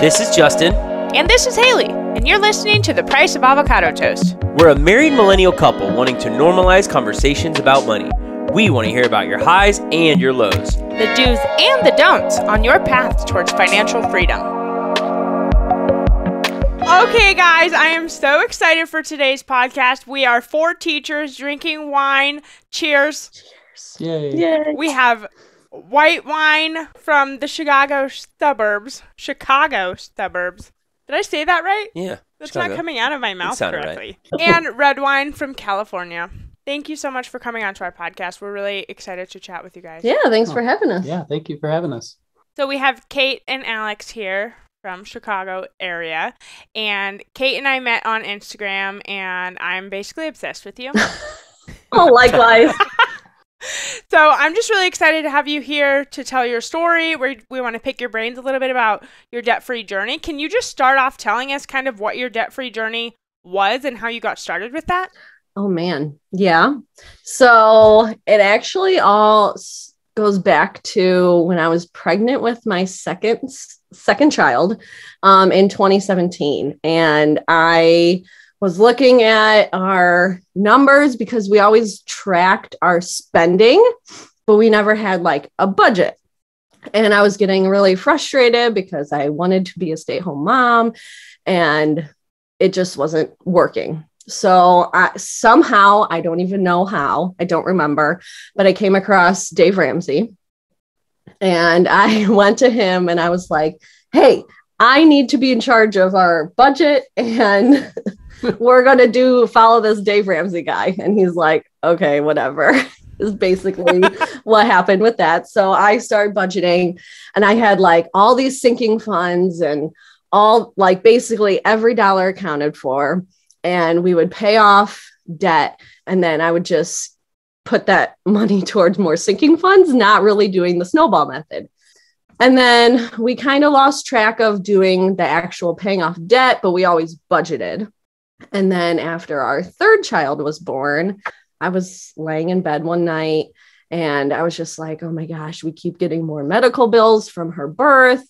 This is Justin. And this is Haley, and you're listening to The Price of Avocado Toast. We're a married millennial couple wanting to normalize conversations about money. We want to hear about your highs and your lows, the do's and the don'ts on your path towards financial freedom. Okay, guys, I am so excited for today's podcast. We are four teachers drinking wine. Cheers. Cheers. Yay. Yay. We have white wine from the Chicago suburbs. Chicago suburbs. Did I say that right? Yeah. That's Chicago. not coming out of my mouth sounded correctly. and red wine from California. Thank you so much for coming on to our podcast. We're really excited to chat with you guys. Yeah, thanks for having us. Yeah, thank you for having us. So we have Kate and Alex here from Chicago area. And Kate and I met on Instagram and I'm basically obsessed with you. Oh, likewise. so I'm just really excited to have you here to tell your story. We we want to pick your brains a little bit about your debt-free journey. Can you just start off telling us kind of what your debt-free journey was and how you got started with that? oh man. Yeah. So it actually all goes back to when I was pregnant with my second second child um, in 2017, and I was looking at our numbers because we always tracked our spending, but we never had like a budget. And I was getting really frustrated because I wanted to be a stay at home mom and it just wasn't working. So I, somehow, I don't even know how, I don't remember, but I came across Dave Ramsey and I went to him and I was like, hey, I need to be in charge of our budget and we're going to do follow this Dave Ramsey guy. And he's like, okay, whatever. is basically what happened with that. So I started budgeting and I had like all these sinking funds and all like basically every dollar accounted for. And we would pay off debt. And then I would just put that money towards more sinking funds, not really doing the snowball method. And then we kind of lost track of doing the actual paying off debt, but we always budgeted. And then after our third child was born, I was laying in bed one night and I was just like, oh my gosh, we keep getting more medical bills from her birth.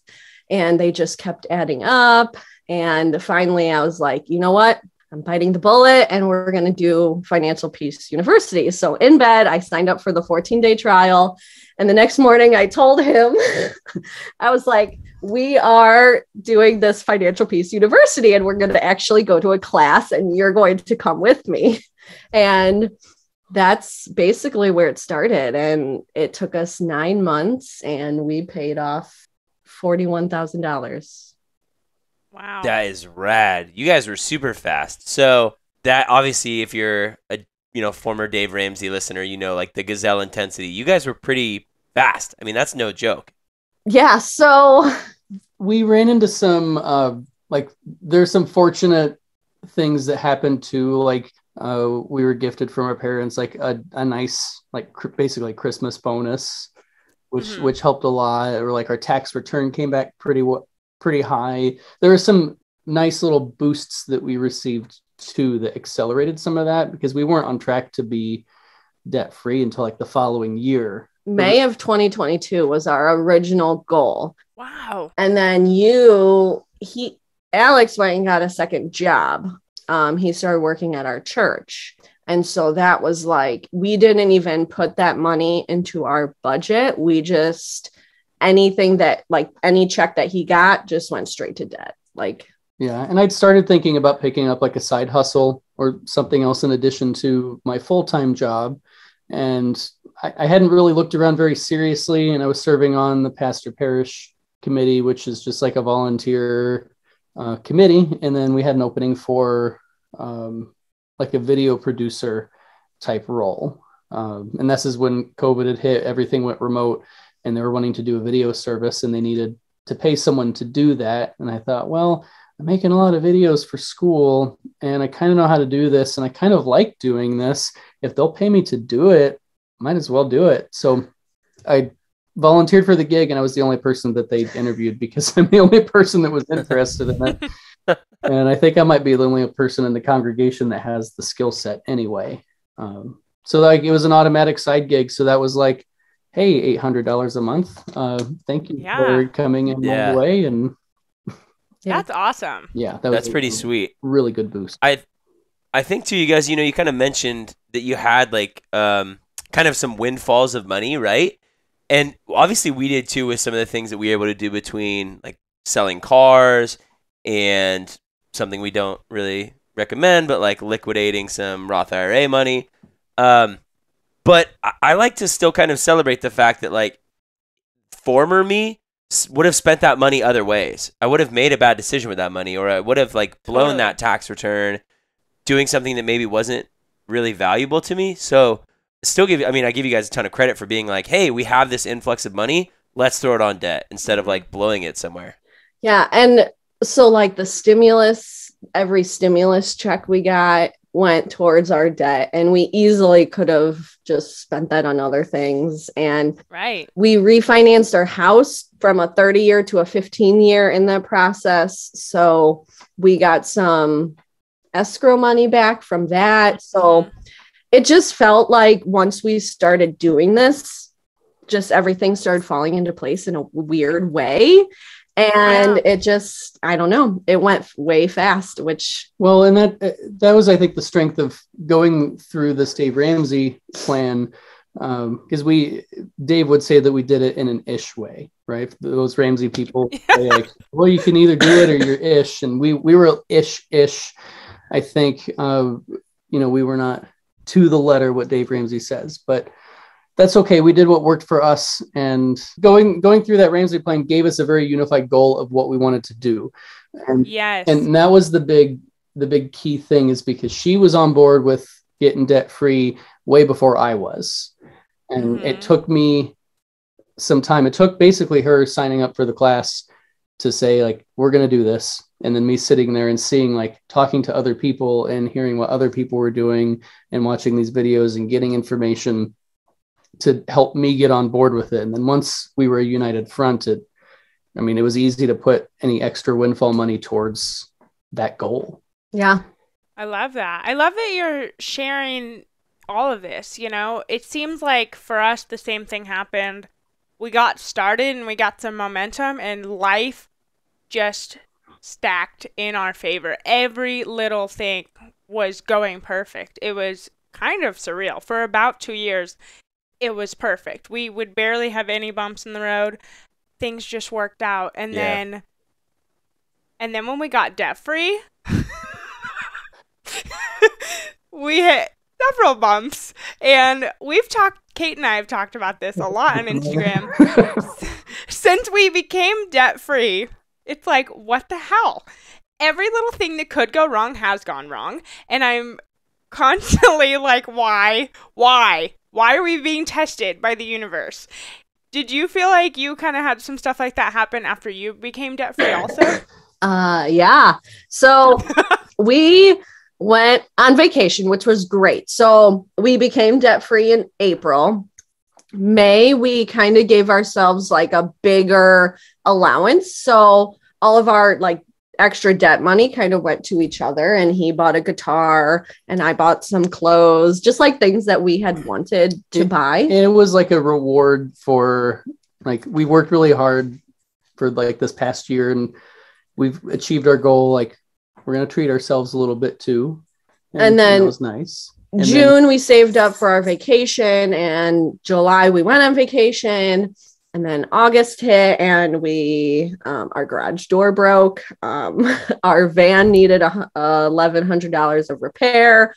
And they just kept adding up. And finally, I was like, you know what? I'm biting the bullet and we're going to do Financial Peace University. So in bed, I signed up for the 14 day trial. And the next morning, I told him, I was like, we are doing this Financial Peace University and we're going to actually go to a class and you're going to come with me. And that's basically where it started. And it took us nine months and we paid off $41,000. Wow. That is rad. You guys were super fast. So that obviously, if you're a you know former Dave Ramsey listener, you know like the gazelle intensity. You guys were pretty fast. I mean, that's no joke. Yeah. So We ran into some uh like there's some fortunate things that happened too. Like uh we were gifted from our parents like a, a nice like cr- basically Christmas bonus, which Mhm. which helped a lot. Or like our tax return came back pretty pretty high. There were some nice little boosts that we received too that accelerated some of that because we weren't on track to be debt free until like the following year. May of 2022 was our original goal. wow. And then you, he, Alex went and got a second job. Um, he started working at our church. And so that was like, we didn't even put that money into our budget. We just, anything that, like, any check that he got just went straight to debt. Like, Yeah, and I'd started thinking about picking up like a side hustle or something else in addition to my full time job. And I, I hadn't really looked around very seriously. And I was serving on the pastor parish committee, which is just like a volunteer uh, committee. And then we had an opening for um, like a video producer type role. Um, and this is when COVID had hit, everything went remote, and they were wanting to do a video service and they needed to pay someone to do that. And I thought, well, I'm making a lot of videos for school and I kind of know how to do this and I kind of like doing this. If they'll pay me to do it, might as well do it. So I volunteered for the gig and I was the only person that they interviewed because I'm the only person that was interested in it. and I think I might be the only person in the congregation that has the skill set anyway. Um, so like it was an automatic side gig. So that was like, hey, eight hundred dollars a month. Uh, thank you Yeah. for coming in all Yeah. the way. And Yeah. That's awesome. Yeah, that That's a pretty sweet. Really good boost. I I think too, you guys, you know, you kind of mentioned that you had like um kind of some windfalls of money, right? And obviously we did too with some of the things that we were able to do between like selling cars and something we don't really recommend, but like liquidating some Roth IRA money. Um but I, I like to still kind of celebrate the fact that like former me s- would have spent that money other ways. I would have made a bad decision with that money, or I would have like blown Totally. that tax return, doing something that maybe wasn't really valuable to me. So still give I mean I give you guys a ton of credit for being like, hey, we have this influx of money, let's throw it on debt instead of mm-hmm. like blowing it somewhere. Yeah. And so, like, the stimulus, every stimulus check we got went towards our debt, and we easily could have just spent that on other things. And Right. we refinanced our house from a 30 year to a 15 year in that process. So, we got some escrow money back from that. So, it just felt like once we started doing this, just everything started falling into place in a weird way. And Yeah. it just, I don't know, it went way fast, which, Well, and that uh, that was, I think, the strength of going through this Dave Ramsey plan, because we Dave would say that we did it in an ish way, right? Those Ramsey people, like, well, you can either do it or you're ish, and we we were ish ish. I think, uh, you know, we were not to the letter what Dave Ramsey says, but that's okay. We did what worked for us, and going going through that Ramsey plan gave us a very unified goal of what we wanted to do, and Yes. and that was the big the big key thing is because she was on board with getting debt free way before I was, and Mhm. it took me some time. It took basically her signing up for the class to say like we're going to do this and then me sitting there and seeing like talking to other people and hearing what other people were doing and watching these videos and getting information to help me get on board with it and then once we were a united front it i mean it was easy to put any extra windfall money towards that goal yeah. I love that. I love that you're sharing all of this, you know? It seems like for us the same thing happened. We got started and we got some momentum and life just stacked in our favor. Every little thing was going perfect. It was kind of surreal. For about 2 years it was perfect. We would barely have any bumps in the road. Things just worked out and Yeah. then and then when we got debt free we hit several bumps and we've talked kate and i have talked about this a lot on instagram. Since we became debt free it's like what the hell? Every little thing that could go wrong has gone wrong. And i'm constantly like why why why are we being tested by the universe? Did you feel like you kind of had some stuff like that happen after you became debt free also? Uh, yeah. So we went on vacation, which was great. So we became debt free in April. May, we kind of gave ourselves like a bigger allowance. So all of our like extra debt money kind of went to each other. And he bought a guitar and I bought some clothes, just like things that we had wanted to buy. and it was like a reward for like we worked really hard for like this past year and we've achieved our goal like we're going to treat ourselves a little bit too And then- that was nice And then- June, we saved up for our vacation, and July, we went on vacation. And then August hit, and we um, our garage door broke. Um, our van needed a eleven hundred dollars of repair.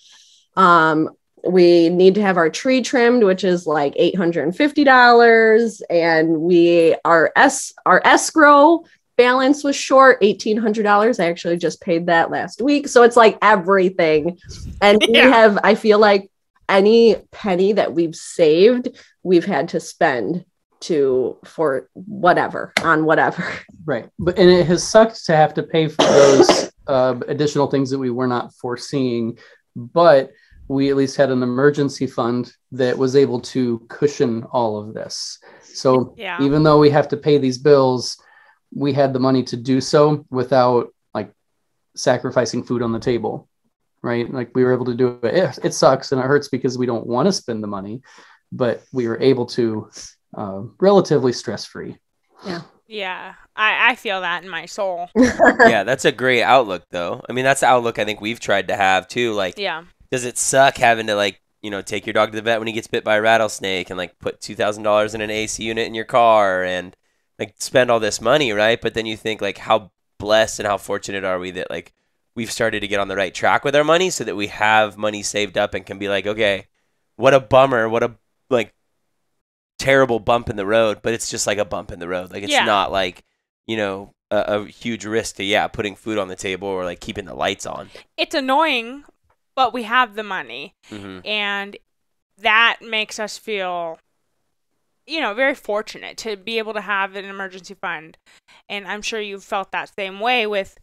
Um, we need to have our tree trimmed, which is like eight hundred and fifty dollars. And we our s our escrow balance was short eighteen hundred dollars. I actually just paid that last week, so it's like everything. And we have, I feel like any penny that we've saved, we've had to spend to for whatever on whatever. right but and it has sucked to have to pay for those uh, additional things that we were not foreseeing but we at least had an emergency fund that was able to cushion all of this so yeah even though we have to pay these bills we had the money to do so without like sacrificing food on the table right like we were able to do it it, it sucks and it hurts because we don't want to spend the money but we were able to uh, relatively stress free Yeah, I, I feel that in my soul. yeah, that's a great outlook, though. I mean, that's the outlook I think we've tried to have too. Like, Yeah. does it suck having to like you know take your dog to the vet when he gets bit by a rattlesnake and like put two thousand dollars in an AC unit in your car and like spend all this money, right? But then you think like how blessed and how fortunate are we that like we've started to get on the right track with our money so that we have money saved up and can be like, okay, what a bummer, what a like terrible bump in the road, but it's just like a bump in the road. Like it's Yeah. not like you know a, a huge risk to yeah putting food on the table or like keeping the lights on. It's annoying, but we have the money. hmm and that makes us feel you know very fortunate to be able to have an emergency fund and i'm sure you've felt that same way with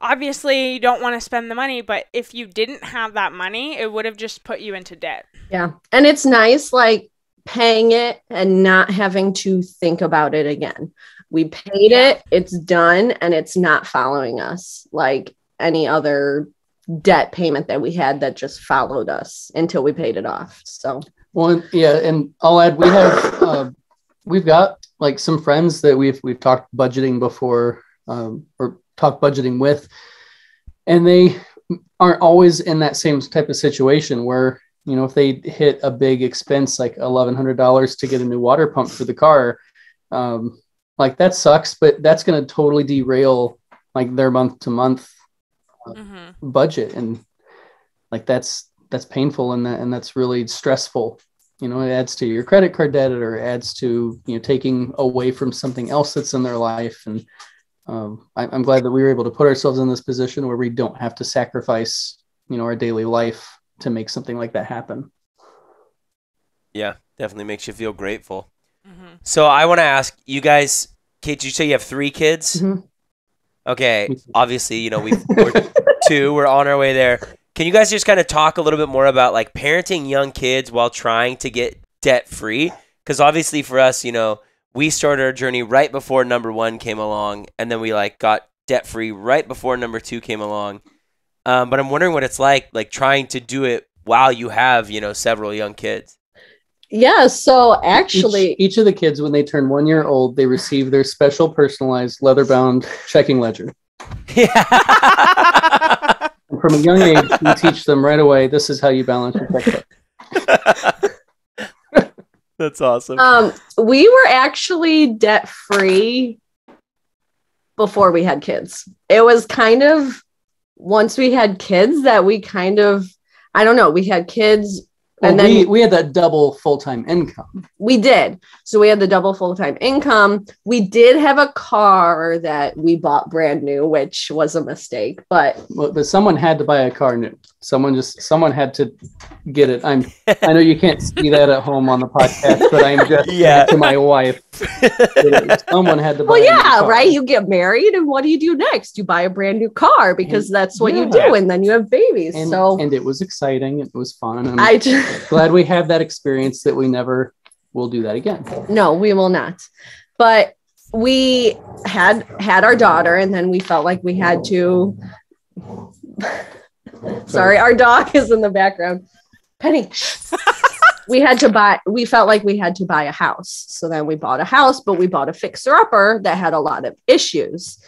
obviously you don't want to spend the money but if you didn't have that money it would have just put you into debt Yeah. And it's nice, like paying it and not having to think about it again. We paid Yeah. it, it's done, and it's not following us like any other debt payment that we had that just followed us until we paid it off. So, Well, yeah, and I'll add we have uh, we've got like some friends that we've we've talked budgeting before um, or talked budgeting with, and they aren't always in that same type of situation where you know if they hit a big expense like eleven hundred dollars to get a new water pump for the car, um, like that sucks, but that's going to totally derail like their month to month hmm budget and like that's that's painful and that and that's really stressful you know it adds to your credit card debt or adds to you know taking away from something else that's in their life and um, I, i'm glad that we were able to put ourselves in this position where we don't have to sacrifice you know our daily life to make something like that happen Yeah, definitely makes you feel grateful. hmm So I want to ask you guys, Kate. You say you have three kids. Mhm. Okay, obviously, you know we we're two. We're on our way there. Can you guys just kind of talk a little bit more about like parenting young kids while trying to get debt free? Because obviously, for us, you know, we started our journey right before number one came along, and then we like got debt free right before number two came along. Um, but I'm wondering what it's like, like trying to do it while you have, you know, several young kids. yeah. So, actually, each, each of the kids when they turn one year old they receive their special personalized leather bound checking ledger Yeah. and from a young age we teach them right away this is how you balance your checkbook That's awesome. um, we were actually debt free before we had kids. It was kind of once we had kids that we kind of, I don't know, we had kids Well, and then we, we had that double full-time income we did. So we had the double full time income. We did have a car that we bought brand new, which was a mistake, but but someone had to buy a car new. Someone just someone had to get it. I'm I know you can't see that at home on the podcast, but I'm just Yeah. to my wife. Someone had to buy well, a new yeah, car. right. You get married, and what do you do next? You buy a brand new car because that's what you do, and then you have babies. and, so and it was exciting. It was fun. I'm I just, glad we have that experience that we never will do that again. no, we will not. But we had had our daughter, and then we felt like we had to. Sorry, our dog is in the background. Penny. we had to buy. We felt like we had to buy a house, so then we bought a house, but we bought a fixer upper that had a lot of issues.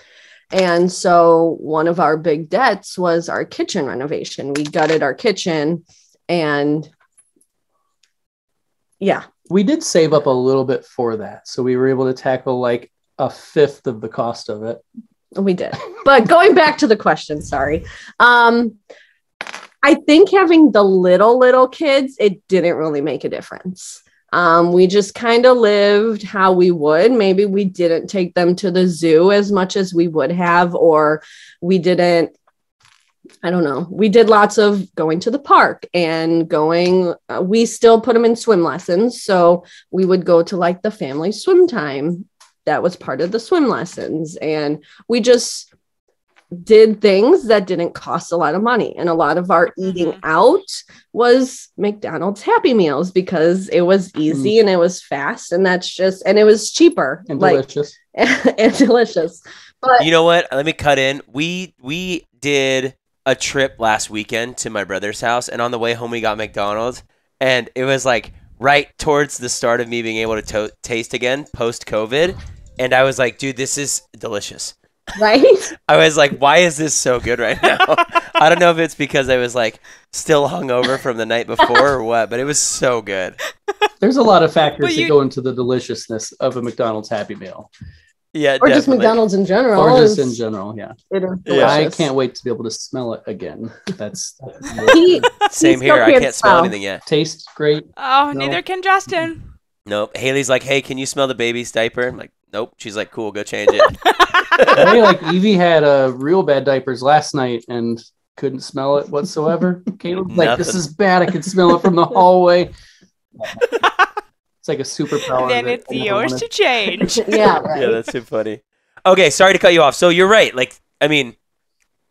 And so one of our big debts was our kitchen renovation. We gutted our kitchen, and yeah, We did save up a little bit for that, so we were able to tackle like a fifth of the cost of it. We did. But going back to the question, sorry. Um I think having the little little kids, it didn't really make a difference. Um, we just kind of lived how we would. Maybe we didn't take them to the zoo as much as we would have, or we didn't. I don't know. We did lots of going to the park and going. Uh, we still put them in swim lessons, so we would go to like the family swim time. That was part of the swim lessons, and we just did things that didn't cost a lot of money. And a lot of our eating Mhm. out was McDonald's Happy Meals because it was easy and it was fast, and that's just and it was cheaper, And like delicious. and delicious. But You know what? Let me cut in. We we did a trip last weekend to my brother's house, and on the way home we got McDonald's, and it was like right towards the start of me being able to, to- taste again post COVID, and I was like, dude, this is delicious. right? I was like, why is this so good right now? I don't know if it's because I was like still hungover from the night before or what, but it was so good. There's a lot of factors But that go into the deliciousness of a McDonald's Happy Meal, Yeah, or just. McDonald's in general. or just in general. Yeah, It is Yeah. I can't wait to be able to smell it again. That's, He, Same here. I can't can't smell smell. anything yet. tastes great. Oh, No. neither can Justin. Nope. Haley's like, hey, can you smell the baby's diaper? I'm like, nope. She's like, cool, go change it. hey, like Evie had uh, real bad diapers last night and couldn't smell it whatsoever. Caleb's like, this is bad. I can smell it from the hallway. It's like a superpower. then it's yours to change. yeah, right. yeah, that's too funny. Okay, sorry to cut you off. So you're right. Like, I mean,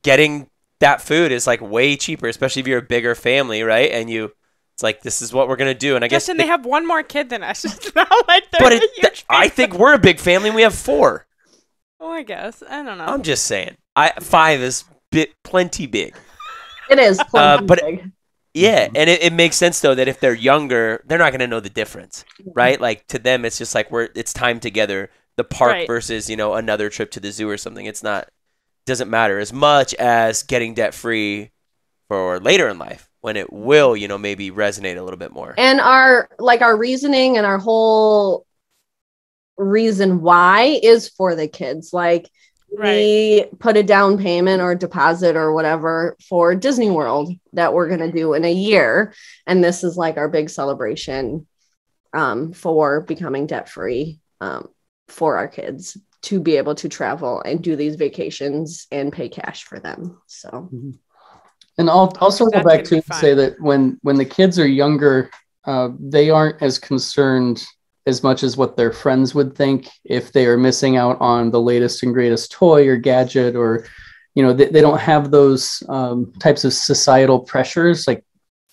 getting that food is like way cheaper, especially if you're a bigger family, right? And you, it's like this is what we're gonna do. And I guess, Justin, the- they have one more kid than us. It's not like they're but a it, huge I think we're a big family. and We have four. Oh, I guess. I don't know. I'm just saying. I five is bit plenty big. It is. Uh, plenty but- big. Yeah, and it, it makes sense though that if they're younger, they're not gonna know the difference, right? Like to them, it's just like we're it's time together. The park Right. versus you know another trip to the zoo or something. It's not doesn't matter as much as getting debt free for later in life when it will you know maybe resonate a little bit more. and our like our reasoning and our whole reason why is for the kids. Like we put a down payment or deposit or whatever for disney world that we're going to do in a year. And this is like our big celebration um, for becoming debt free um, for our kids to be able to travel and do these vacations and pay cash for them. So And I'll also go That's back and say that when when the kids are younger, uh, they aren't as concerned as much as what their friends would think. If they are missing out on the latest and greatest toy or gadget or you know they, they don't have those um, types of societal pressures like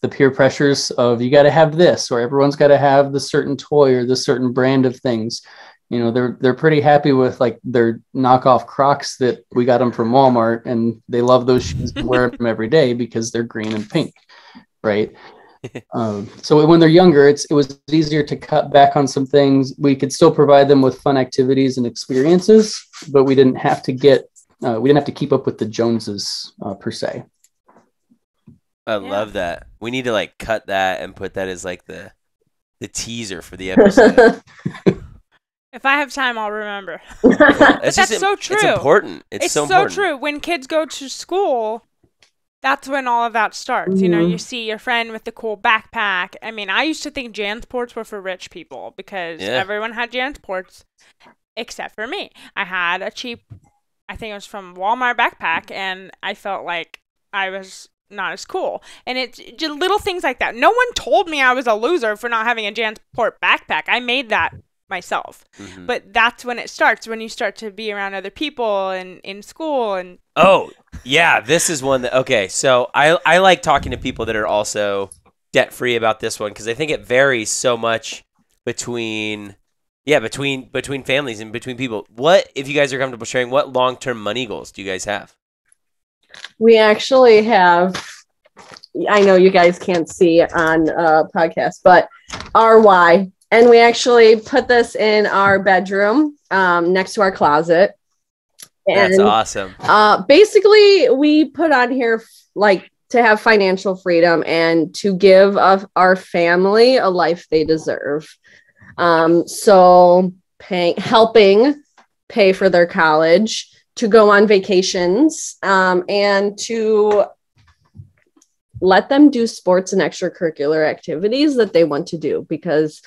the peer pressures of you got to have this or everyone's got to have the certain toy or the certain brand of things you know they're they're pretty happy with like their knockoff crocs that we got them from walmart and they love those shoes and wear them every day because they're green and pink right um, so when they're younger it's it was easier to cut back on some things we could still provide them with fun activities and experiences but we didn't have to get uh, we didn't have to keep up with the joneses uh, per se I Yeah. love that. We need to like cut that and put that as like the the teaser for the episode. if I have time, I'll remember. That's just so true. It's important. It's, It's, so, so, true. When kids go to school, that's when all of that starts. You know, you see your friend with the cool backpack. I mean, I used to think Jansports were for rich people because Yeah. everyone had Jansports except for me. I had a cheap, I think it was from Walmart backpack, and I felt like I was not as cool. And it's just little things like that. No one told me I was a loser for not having a Jansport backpack. I made that myself. Mhm. But that's when it starts, when you start to be around other people and in school and Oh, yeah, this is one that okay, so I I like talking to people that are also debt free about this one because I think it varies so much between yeah, between between families and between people. What if you guys are comfortable sharing what long-term money goals do you guys have? we actually have i know you guys can't see on uh podcast but ry and we actually put this in our bedroom um, next to our closet That's awesome. uh, basically we put on here like to have financial freedom and to give of our family a life they deserve um, so paying helping pay for their college to go on vacations um, and to let them do sports and extracurricular activities that they want to do because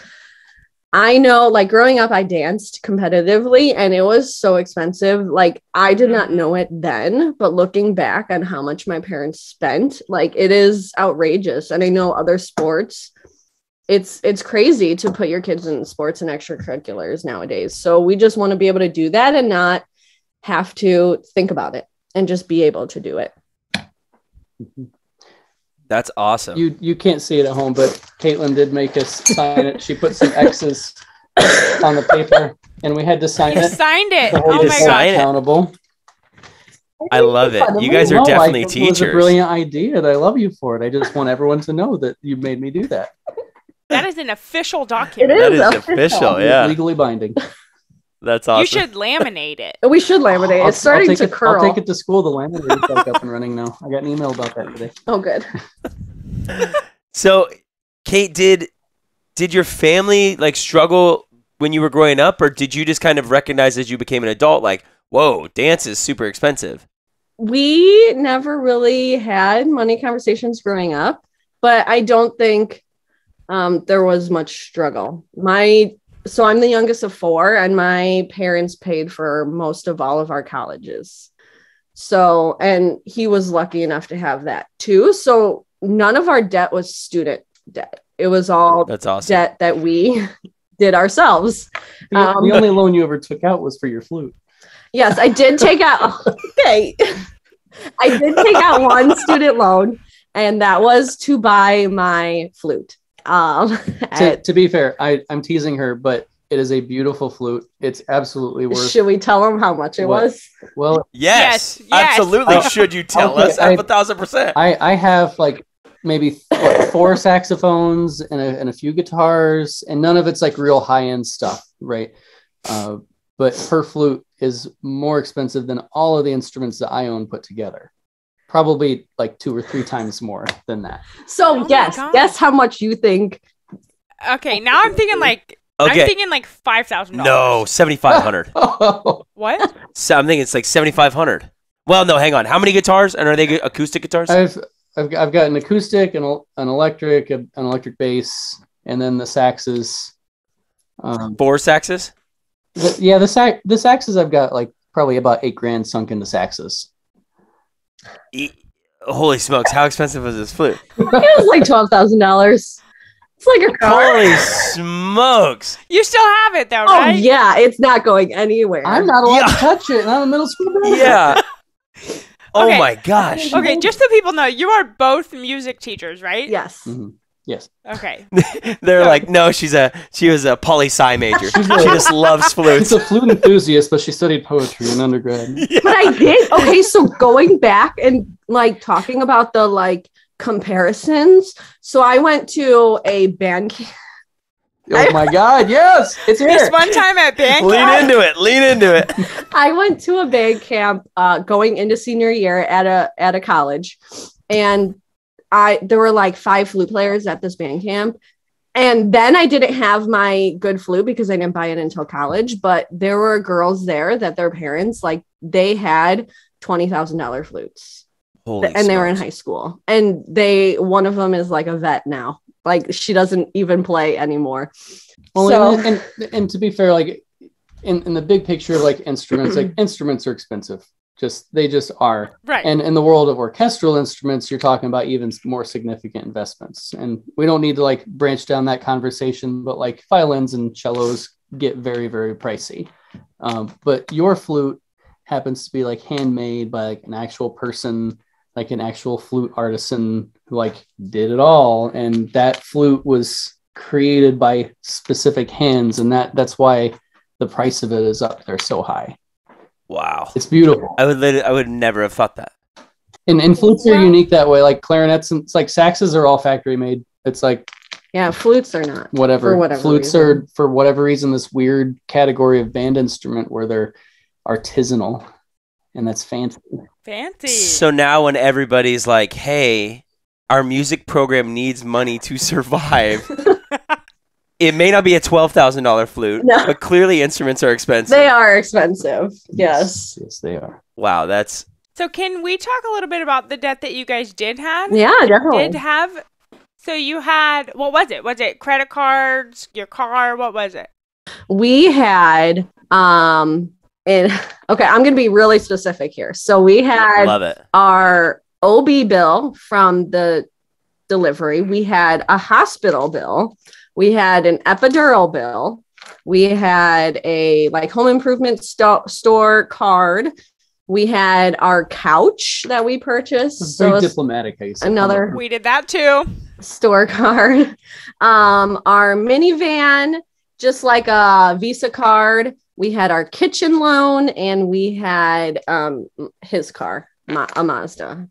I know like growing up I danced competitively and it was so expensive. Like I did not mm-hmm. know it then but looking back on how much my parents spent like it is outrageous. And I know other sports it's it's crazy to put your kids in sports and extracurriculars nowadays. So we just want to be able to do that and not have to think about it and just be able to do it mm-hmm. That's awesome. you you can't see it at home but caitlin did make us sign it she put some x's on the paper and we had to sign you it signed it. to hold Oh to my us all sign god. it. accountable I love it. You guys are No, I definitely think It was a teachers. brilliant idea, and I love you for it. I just want everyone to know that you made me do that. That is an official document. is That is official. official, yeah. legally binding. That's awesome. You should laminate it. We should laminate. I'll- it's starting I'll to it, curl. I'll take it to school. The laminator is back up and running now. I got an email about that today. Oh, good. So, Kate, did did your family like struggle when you were growing up, or did you just kind of recognize as you became an adult, like, whoa, dance is super expensive? we never really had money conversations growing up, but I don't think um, there was much struggle. My so I'm the youngest of four, and my parents paid for most of all of our colleges. So, and he was lucky enough to have that too. So, none of our debt was student debt. It was all That's awesome. debt that we did ourselves. The, Um, the only loan you ever took out was for your flute. Yes, I did take out. Okay, I did take out one student loan, and that was to buy my flute. Um, To, at- to be fair, I, I'm teasing her, but it is a beautiful flute. It's absolutely worth. should we tell them how much it What? was? Well, Yes, Yes, yes. absolutely. Oh, Should you tell okay, us? Half I- a thousand percent. I I have like maybe what, four saxophones and a, and a few guitars, and none of it's like real high end stuff, right? Uh, but her flute is more expensive than all of the instruments that I own put together. Probably like two or three times more than that. So Oh my guess guess how much you think? Okay, now I'm thinking like I'm thinking like five thousand No, seventy five hundred. Oh, What? So I'm thinking it's like seventy five hundred. Well, no, hang on. How many guitars? And are they acoustic guitars? I've I've got, I've got an acoustic, and an electric, a- an electric bass, and then the saxes. Um, Four saxes. the- yeah, the sax the saxes I've got like probably about eight grand sunk into saxes. E- Holy smokes! How expensive was this flute? It was like twelve thousand dollars. It's like a car. Holy smokes! You still have it though, Oh right? yeah, it's not going anywhere. I'm not allowed Yeah. to touch it. and I'm a middle school. graduate. Yeah. Oh Okay. my gosh! Okay, just so people know, you are both music teachers, right? Yes. Mhm. Yes. Okay. They're like, no, she's a she was a poli sci major. She's she just loves She's flutes. a flute enthusiast, but she studied poetry in undergrad. but I did. Okay, so going back and like talking about the like comparisons. So I went to a band camp. Oh my God! Yes, it's This here. one time at band lean camp, into it. Lean into it. I went to a band camp uh, going into senior year at a at a college, and I there were like five flute players at this band camp. And then I didn't have my good flute because I didn't buy it until college. But there were girls there that their parents like they had twenty thousand dollar flutes. Holy and they were in high school and they one of them is like a vet now like she doesn't even play anymore Well, so and, and and to be fair, like in, in the big picture of like instruments, like instruments are expensive. Just they just are. right? And in the world of orchestral instruments, you're talking about even more significant investments. And we don't need to like branch down that conversation, but like violins and cellos get very, very pricey. Um, but your flute happens to be like handmade by like an actual person, like an actual flute artisan who like did it all. And that flute was created by specific hands, and that that's why the price of it is up there so high. Wow. It's beautiful. I would I would never have thought that. And, and flutes are unique that way. Like clarinets and it's like saxes are all factory made. It's like yeah flutes are not whatever. For whatever Flutes reason. are for whatever reason this weird category of band instrument where they're artisanal, and that's fancy. Fancy. So now when everybody's like, "Hey, our music program needs money to survive," it may not be a twelve thousand dollar flute, No. but clearly instruments are expensive. they are expensive yes yes, they are. Wow, that's So can we talk a little bit about the debt that you guys did have? yeah definitely Did have. So you had what was it? Was it credit cards, your car? What was it? we had um and okay i'm gonna be really specific here so we had love it. our ob bill from the delivery we had a hospital bill we had an epidural bill. We had a like home improvement sto- store card. We had our couch that we purchased. It's so very diplomatic. how you said another- We did that too. store card. Um our minivan just like a visa card. We had our kitchen loan and we had um his car Ma- a mazda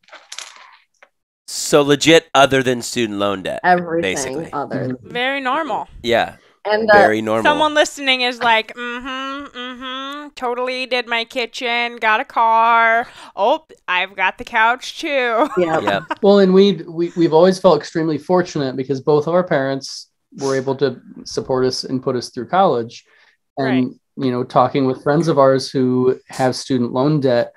So legit, other than student loan debt. everything Basically. other Mhm. Very normal. Yeah. And the, Very normal. Someone listening is like, mm-hmm, mm-hmm, totally did my kitchen, got a car. Oh, I've got the couch too. yeah, Yep. Well, and we we we've always felt extremely fortunate because both of our parents were able to support us and put us through college, and you know, talking with friends of ours who have student loan debt,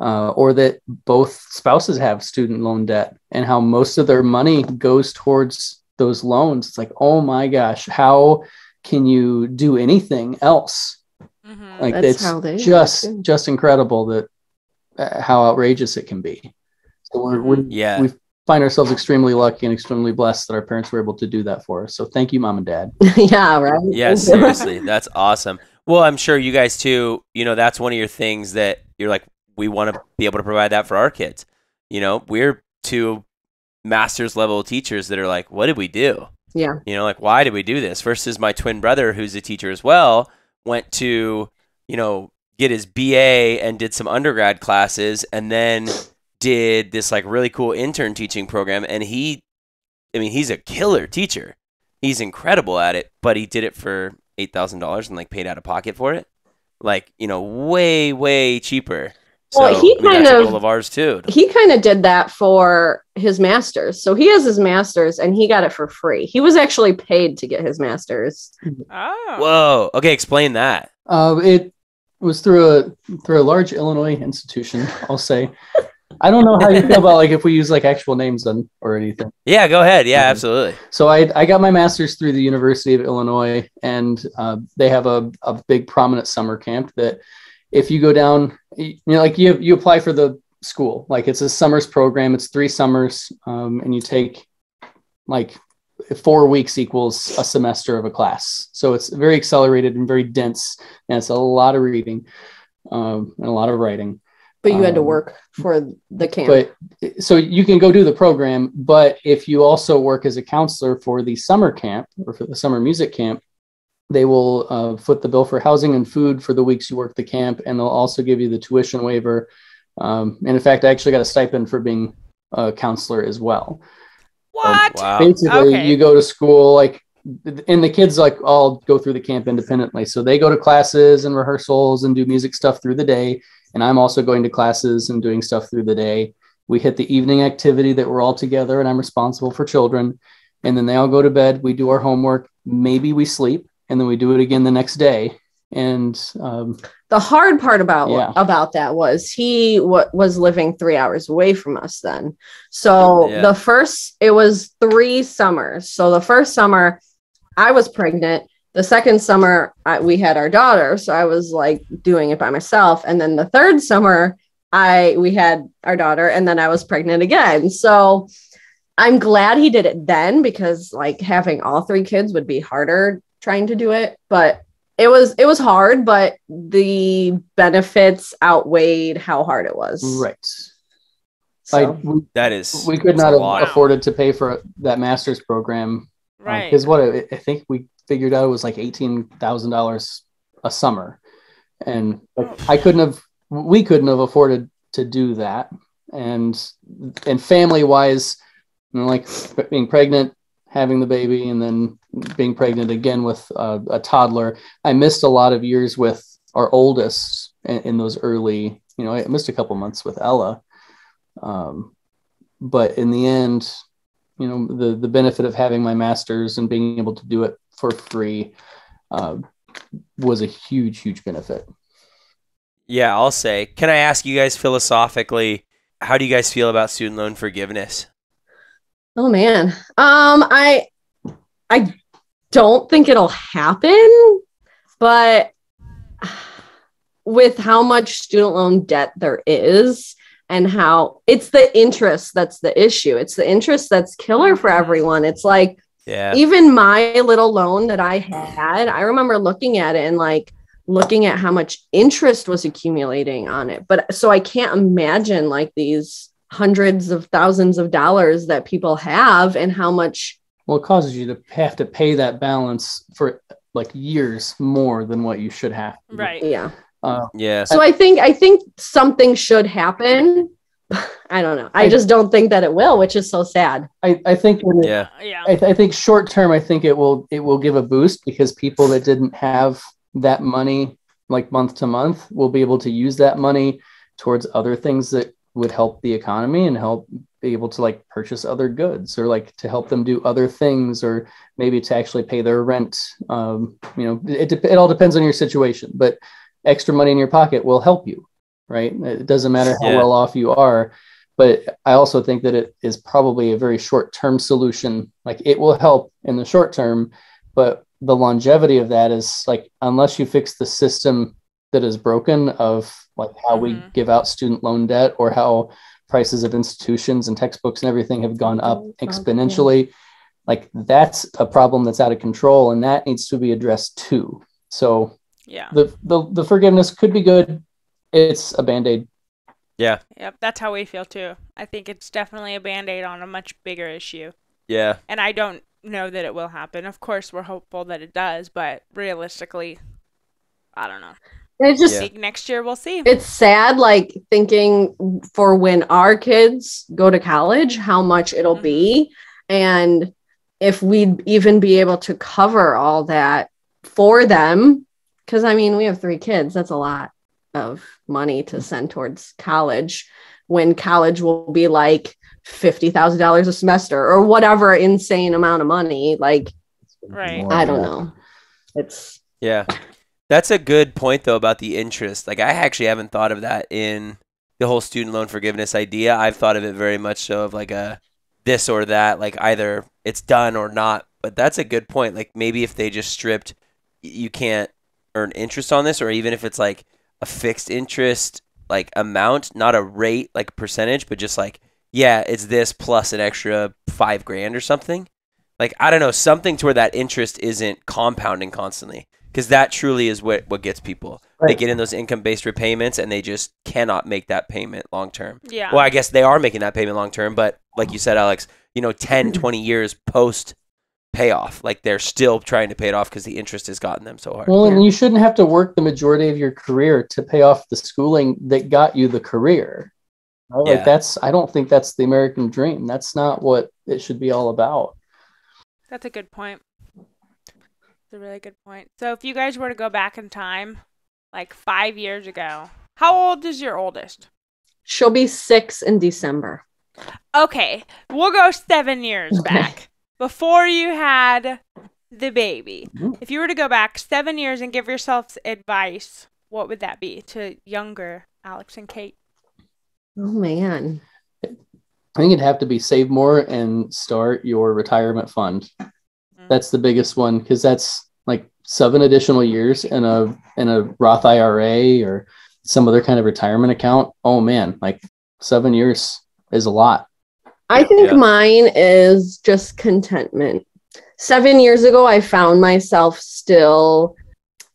uh, or that both spouses have student loan debt, and how most of their money goes towards those loans. It's like, oh my gosh, how can you do anything else? Mhm. Like That's it's how they just do. just incredible that uh, how outrageous it can be. So we're, we Yeah. we find ourselves extremely lucky and extremely blessed that our parents were able to do that for us. So thank you, mom and dad. yeah, right. Yeah, seriously, that's awesome. Well, I'm sure you guys too. You know, that's one of your things that you're like, we want to be able to provide that for our kids. You know, we're two master's level teachers that are like, what did we do? Yeah. You know, like why did we do this? Versus my twin brother, who's a teacher as well, went to, you know, get his BA and did some undergrad classes, and then did this like really cool intern teaching program. And he, I mean, he's a killer teacher. He's incredible at it, but he did it for eight thousand dollars and like paid out of pocket for it. Like you know, way way cheaper. Well, he I mean, kind of- goal of ours too. he kind of did that for his masters. So he has his masters and he got it for free. He was actually paid to get his masters. Oh. Whoa. Okay, explain that. Uh, it was through a through a large Illinois institution. I'll say. I don't know how you feel about like if we use like actual names on or anything. Yeah, go ahead. Yeah, Mhm. absolutely. So I I got my master's through the University of Illinois, and uh, they have a, a big prominent summer camp that if you go down, you know, like you you apply for the school, like it's a summers program. It's three summers, um, and you take like four weeks equals a semester of a class. So it's very accelerated and very dense, and it's a lot of reading um, and a lot of writing But you had to Um, work for the camp. but so you can go do the program but if you also work as a counselor for the summer camp or for the summer music camp they will uh, foot the bill for housing and food for the weeks you work the camp and they'll also give you the tuition waiver. Um, and in fact i actually got a stipend for being a counselor as well. What? Wow. basically Okay. you go to school like and the kids like all go through the camp independently. So they go to classes and rehearsals and do music stuff through the day and i'm also going to classes and doing stuff through the day. We hit the evening activity that we're all together and i'm responsible for children and then they all go to bed. We do our homework. Maybe we sleep and then we do it again the next day and um, the hard part about Yeah. about that was he w- was living three hours away from us then. So Yeah. the first it was three summers. So the first summer I was pregnant. The second summer I, we had our daughter, so I was like doing it by myself. And then the third summer I we had our daughter, and then I was pregnant again. So I'm glad he did it then because like having all three kids would be harder trying to do it, but it was it was hard, but the benefits outweighed how hard it was. right So, I, we, That is we could not have afforded to pay for that master's program um, Right. Because what I I think we figured out it was like eighteen thousand dollars a summer, and like, I couldn't have, we couldn't have afforded to do that, and and family wise, you know, like being pregnant, having the baby, and then being pregnant again with a, a toddler, I missed a lot of years with our oldest in, in those early. You know, I missed a couple months with Ella, um, but in the end, you know the the benefit of having my masters and being able to do it for free uh, was a huge huge benefit Yeah, I'll say. Can I ask you guys philosophically, how do you guys feel about student loan forgiveness? Oh man, um, I I don't think it'll happen, but with how much student loan debt there is and how it's the interest that's the issue. It's the interest that's killer for everyone. It's like Yeah. even my little loan that I had, I remember looking at it and like looking at how much interest was accumulating on it. But so I can't imagine like these hundreds of thousands of dollars that people have and how much well it causes you to have to pay that balance for like years more than what you should have Right. yeah. uh, Yeah. So I think I think something should happen, I don't know. I just don't think that it will, which is so sad. I, I think it- Yeah. Yeah. I, th- I think short term, I think it will it will give a boost because people that didn't have that money like month to month will be able to use that money towards other things that would help the economy and help be able to like purchase other goods or like to help them do other things or maybe to actually pay their rent. Um, you know, it, it all depends on your situation, but extra money in your pocket will help you, right? It doesn't matter how Yeah. well off you are but I also think that it is probably a very short term solution. Like it will help in the short term, but the longevity of that is like unless you fix the system that is broken of like how we Mhm. give out student loan debt or how prices of institutions and textbooks and everything have gone up Mhm. exponentially like that's a problem that's out of control and that needs to be addressed too so Yeah. the the, the forgiveness could be good it's a band-aid Yep. That's how we feel too. I think it's definitely a band aid on a much bigger issue. Yeah. And I don't know that it will happen. Of course, we're hopeful that it does, but realistically, I don't know. It's just I think next year we'll see. it's sad like thinking for when our kids go to college how much it'll be mm-hmm. and if we'd even be able to cover all that for them because i mean we have three kids that's a lot of money to send towards college when college will be like $50000 a semester or whatever insane amount of money like Right. i don't know it's Yeah. That's a good point though about the interest. Like I actually haven't thought of that in the whole student loan forgiveness idea. I've thought of it very much so of like a this or that, like either it's done or not. But that's a good point. Like maybe if they just stripped you can't earn interest on this or even if it's like a fixed interest like amount, not a rate like percentage, but just like yeah, it's this plus an extra 5 grand or something. Like I don't know, something to where that interest isn't compounding constantly because that truly is what what gets people. They get in those income based repayments and they just cannot make that payment long term. yeah. Well, I guess they are making that payment long term, but like you said, Alex, you know, 10, mm-hmm. 20 years post payoff, like they're still trying to pay it off because the interest has gotten them so hard. Well, and you shouldn't have to work the majority of your career to pay off the schooling that got you the career. Right? Yeah. Like that's I don't think that's the American dream. That's not what it should be all about. That's a good point. It's a really good point. So if you guys were to go back in time, like five years ago, how old is your oldest? she'll be six in december Okay, we'll go seven years Okay. back before you had the baby. Mhm. If you were to go back seven years and give yourself advice, what would that be to younger Alex and Kate? oh man I think it'd have to be save more and start your retirement fund. Mm-hmm. That's the biggest one because that's like seven additional years in a in a Roth IRA or some other kind of retirement account. Oh man, like seven years is a lot. I think Yeah. mine is just contentment. Seven years ago, I found myself still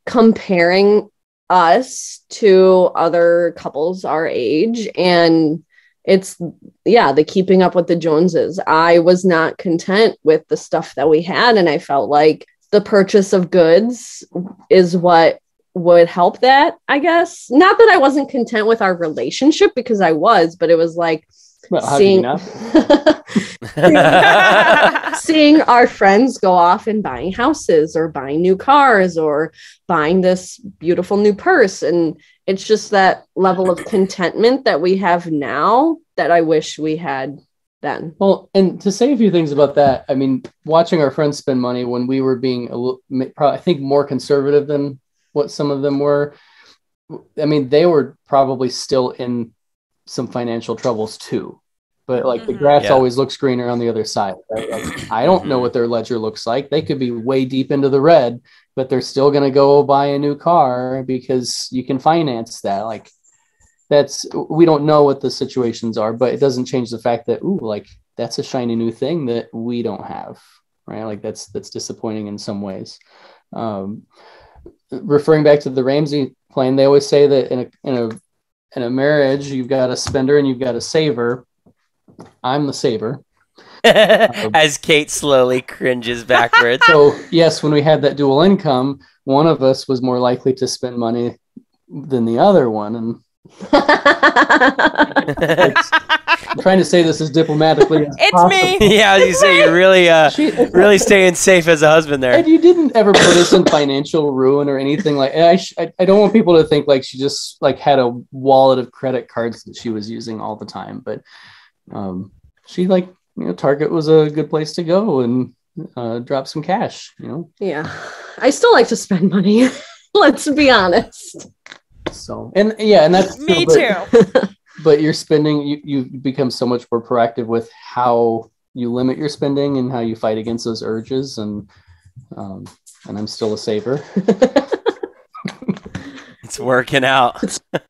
comparing us to other couples our age. And it's, yeah, the keeping up with the Joneses. I was not content with the stuff that we had. And I felt like the purchase of goods is what would help that, I guess. Not that I wasn't content with our relationship because I was, but it was like, Well, how can you seeing seeing our friends go off and buying houses or buying new cars or buying this beautiful new purse and it's just that level of contentment that we have now that I wish we had then. Well, and to say a few things about that, I mean, watching our friends spend money when we were being a little, probably, I think, more conservative than what some of them were. I mean, they were probably still in some financial troubles too. But like the Mhm. grass Yeah. always looks greener on the other side. Right? Like, I don't know what their ledger looks like. They could be way deep into the red, but they're still going to go buy a new car because you can finance that. Like that's we don't know what the situations are, but it doesn't change the fact that ooh, like that's a shiny new thing that we don't have, right? Like that's that's disappointing in some ways. Um, referring back to the Ramsey plan, they always say that in a in a in a marriage, you've got a spender and you've got a saver. I'm the saver. As Kate slowly cringes backwards. So yes, when we had that dual income, one of us was more likely to spend money than the other one, and trying to say this as diplomatically as It's possible. me. yeah, you say, you're really, uh, She, really staying safe as a husband there. and you didn't ever put us in financial ruin or anything like. I, sh- I I don't want people to think like she just like had a wallet of credit cards that she was using all the time, but um, she like you know Target was a good place to go and uh, drop some cash. You know, Yeah. I still like to spend money. Let's be honest. so and yeah, and that's Me but- too. but you're spending you you become so much more proactive with how you limit your spending and how you fight against those urges and um and i'm still a saver. It's working out.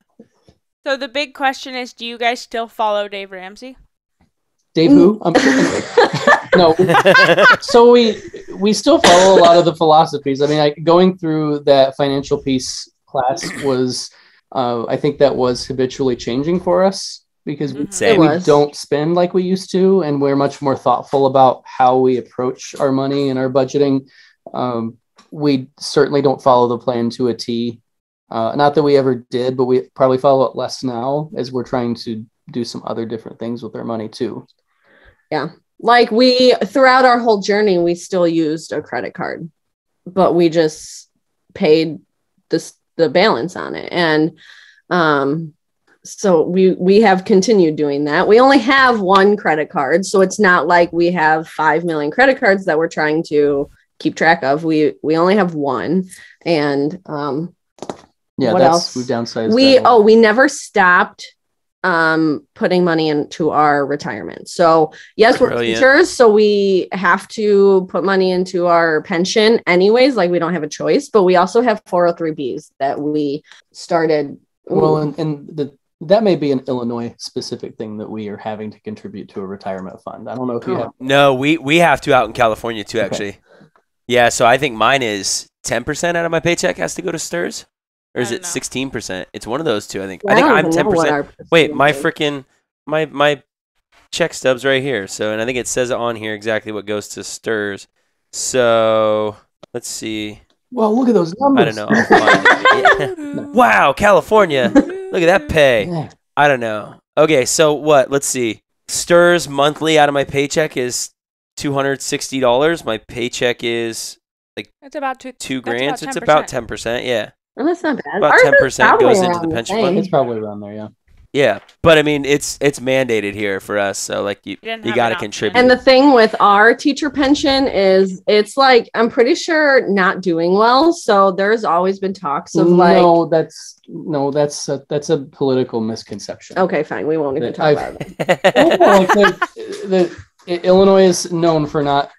So the big question is, do you guys still follow Dave Ramsey? dave who? I'm no. So we we still follow a lot of the philosophies. I mean I, going through that financial peace class was uh, i think that was habitually changing for us because we Mhm. Same. we don't spend like we used to and we're much more thoughtful about how we approach our money and our budgeting um, we certainly don't follow the plan to a t uh, not that we ever did but we probably follow it less now as we're trying to do some other different things with our money too Yeah. like we throughout our whole journey we still used a credit card but we just paid this the balance on it. And um so we we have continued doing that. We only have one credit card so it's not like we have 5 million credit cards that we're trying to keep track of. We we only have one. And um yeah What that's else? we've downsized we oh we never stopped um putting money into our retirement so yes we're Brilliant. teachers so we have to put money into our pension anyways like we don't have a choice but we also have 403bs that we started well and, and the that may be an illinois specific thing that we are having to contribute to a retirement fund i don't know if you Oh. have no, we we have to out in California too, Okay. actually. Yeah, so I think mine is ten percent out of my paycheck has to go to STRS, or is it sixteen percent? It's one of those two. I think. I I think don't I'm ten percent. Wait, my freaking my my check stubs right here. So, and I think it says on here exactly what goes to STRS. So let's see. well look at those numbers I don't know. I'll find it. Yeah. Wow, California. Look at that pay. I don't know. Okay, so what? Let's see. STRS monthly out of my paycheck is two hundred sixty dollars. My paycheck is like It's about two. two That's grand. about so it's about ten percent. Yeah, Well, that's not bad About 10% probably goes into the pension fund. it's probably around there yeah yeah. But I mean, it's it's mandated here for us. So like you, didn't you got to contribute. And the thing with our teacher pension is it's like I'm pretty sure not doing well. So there's always been talks of like no that's no that's a, that's a political misconception okay, fine, we won't even That talk I've- about it. Well, like the, the Illinois is known for not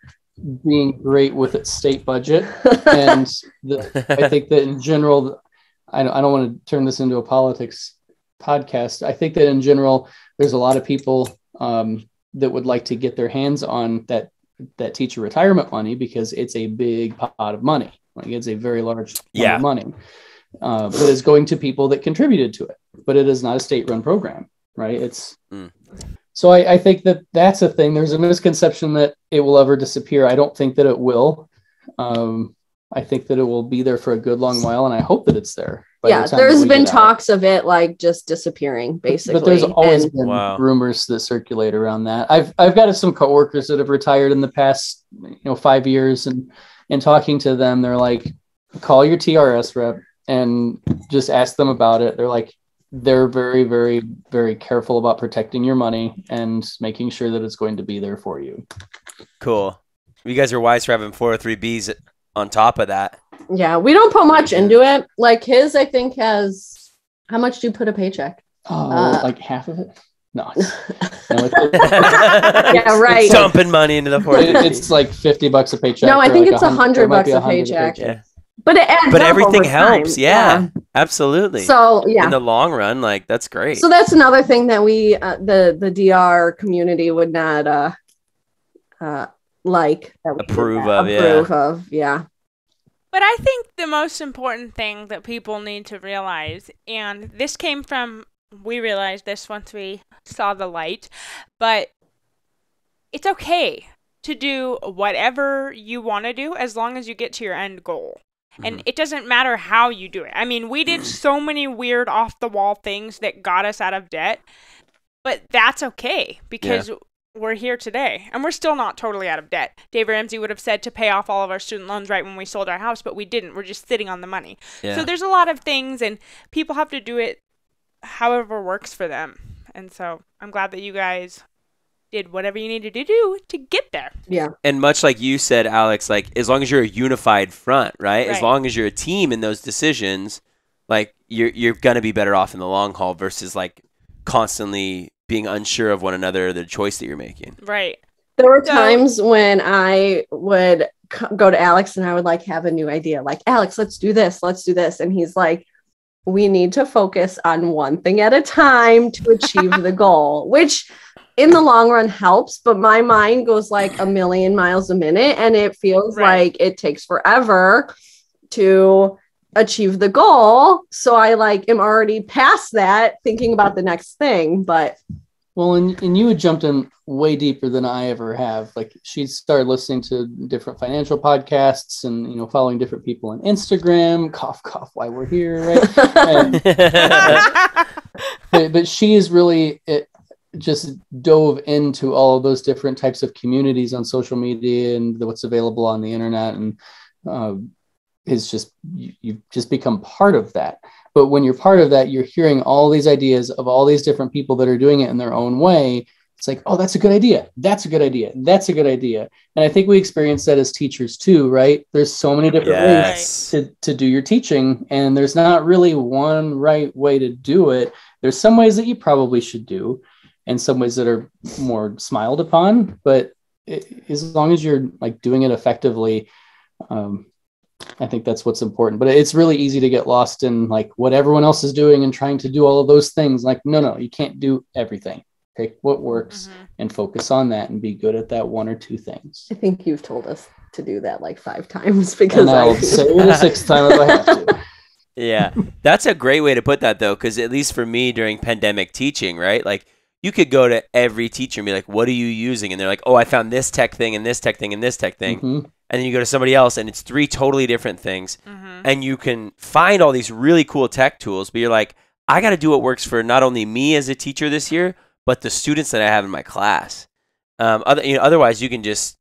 being great with its state budget, and the, I think that in general, I don't, I don't want to turn this into a politics podcast. I think that in general, there's a lot of people um, that would like to get their hands on that that teacher retirement money because it's a big pot of money. Like it's a very large amount Yeah. of money, uh, but it's going to people that contributed to it. But it is not a state-run program, right? It's Mm. So I, I think that that's a thing. There's a misconception that it will ever disappear. I don't think that it will. Um, I think that it will be there for a good long while, and I hope that it's there. by the yeah, time that there's we been get out. talks of it like just disappearing, basically. But there's always And- been Wow. rumors that circulate around that. I've I've got some coworkers that have retired in the past, you know, five years, and and talking to them, they're like, call your TRS rep and just ask them about it. They're like, they're very, very, very careful about protecting your money and making sure that it's going to be there for you. cool. You guys are wise for having 403bs on top of that. yeah, we don't put much into it. Like his, I think has how much do you put a paycheck? Oh, Uh, like half of it? No, it's, no, it's, Yeah, right. Dumping money into the it- 403b. it's like fifty bucks a paycheck. No, I think like it's a hundred or it might be bucks a 100 paycheck. Yeah. But it adds But up everything over time. helps. Yeah, absolutely. So yeah, In the long run, like that's great. So that's another thing that we uh, the the DR community would not uh uh like that we Approve that. of, yeah. approve of yeah But I think the most important thing that people need to realize, and this came from, we realized this once we saw the light, but it's okay to do whatever you want to do as long as you get to your end goal. And mm-hmm. it doesn't matter how you do it. I mean, we did so many weird off the wall things that got us out of debt. but that's okay because we're here today and we're still not totally out of debt. Dave Ramsey would have said to pay off all of our student loans right when we sold our house, but we didn't. We're just sitting on the money. Yeah. So there's a lot of things, and people have to do it however works for them. And so I'm glad that you guys did whatever you needed to do to get there. Yeah. and much like you said, Alex, like as long as you're a unified front, right? As long as you're a team in those decisions, like you're you're gonna be better off in the long haul versus like constantly being unsure of one another or the choice that you're making. Right. There were So- times when I would c- go to Alex and I would like have a new idea, like, Alex, let's do this, let's do this. And he's like, we need to focus on one thing at a time to achieve the goal, which in the long run helps. But my mind goes like a million miles a minute and it feels Right. like it takes forever to achieve the goal. So I like am already past that thinking about the next thing. But Well, and, and you had jumped in way deeper than I ever have. Like she started listening to different financial podcasts and you know following different people on Instagram. Cough, cough. Why we're here, right? And- but, but she is really it just dove into all of those different types of communities on social media and what's available on the internet and uh, is just you, you've just become part of that. But when you're part of that you're hearing all these ideas of all these different people that are doing it in their own way. It's like oh that's a good idea. That's a good idea. That's a good idea. And i think we experience that as teachers too right? There's so many different ways to, to do your teaching and there's not really one right way to do it. There's some ways that you probably should do and some ways that are more smiled upon but it, as long as you're like doing it effectively um, i think that's what's important. But it's really easy to get lost in like what everyone else is doing and trying to do all of those things. Like no no you can't do everything. Pick what works Mhm. and focus on that and be good at that one or two things. I think you've told us to do that like five times because and I i'll say it a sixth time if i have to. Yeah, that's a great way to put that though, because at least for me during pandemic teaching, right? Like you could go to every teacher and be like, "What are you using?" And they're like, "Oh, I found this tech thing and this tech thing and this tech thing." Mhm. And then you go to somebody else and it's three totally different things, Mhm. and you can find all these really cool tech tools, but you're like, "I got to do what works for not only me as a teacher this year, but the students that I have in my class." Um, other, you know, otherwise you can just